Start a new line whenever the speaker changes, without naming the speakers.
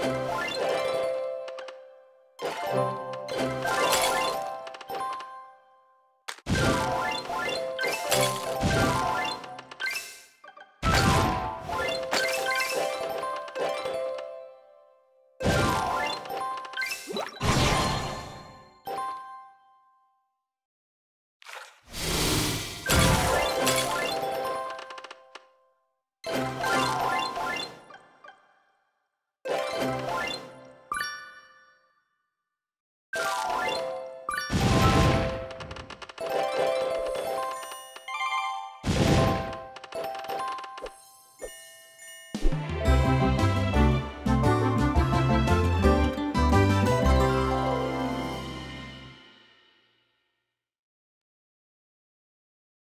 Música